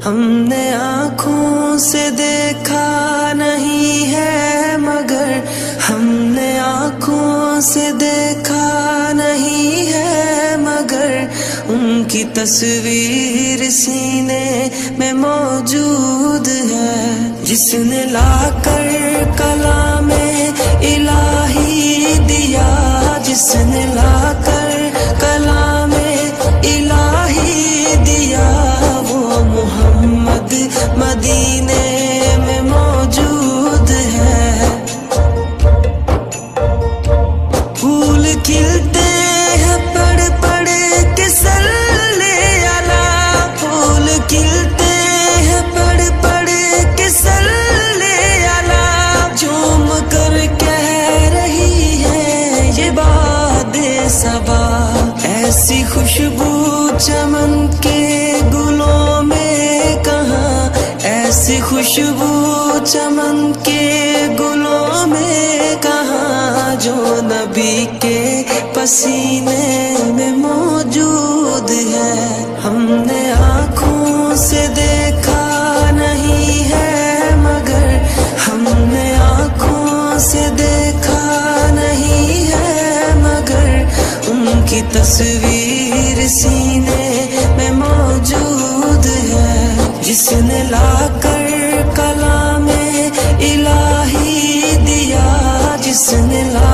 हमने आँखों से देखा नहीं है मगर हमने आँखों से देखा नहीं है मगर उनकी तस्वीर सीने में मौजूद है। जिसने लाकर कला में इलाही दिया, जिसने लाकर में मौजूद है। फूल खिलते हैं पड़ अला फूल खिलते हैं पड़ के कर कह रही है ये बात सबा ऐसी खुशबू चमन के खुशबू चमन के गुलों में कहा जो नबी के पसीने में मौजूद है? हमने आँखों से देखा नहीं है मगर हमने आँखों से देखा नहीं है मगर उनकी तस्वीर जिसने लाकर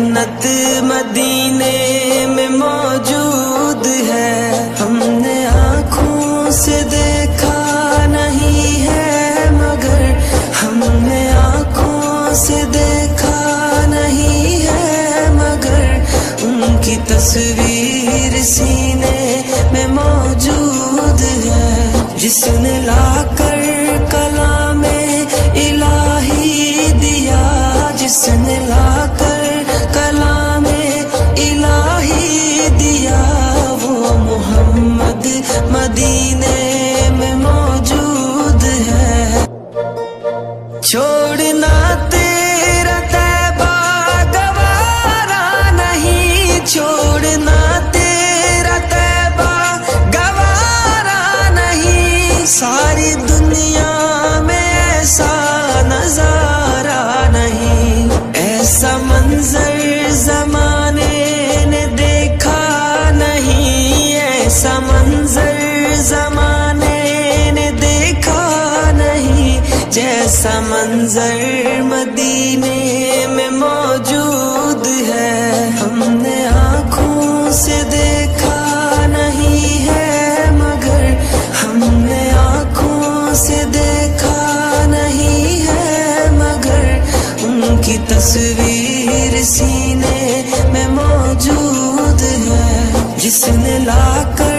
जन्नत मदीने में मौजूद है। हमने आँखों से देखा नहीं है, मगर हमने आँखों से देखा नहीं है, मगर उनकी तस्वीर सीने में मौजूद है। जिसने लाकर सारी दुनिया में ऐसा नज़ारा नहीं। ऐसा मंजर जमाने ने देखा नहीं। ऐसा मंजर जमाने ने देखा नहीं। जैसा मंजर मदीने तस्वीर सीने में मौजूद है जिसने लाकर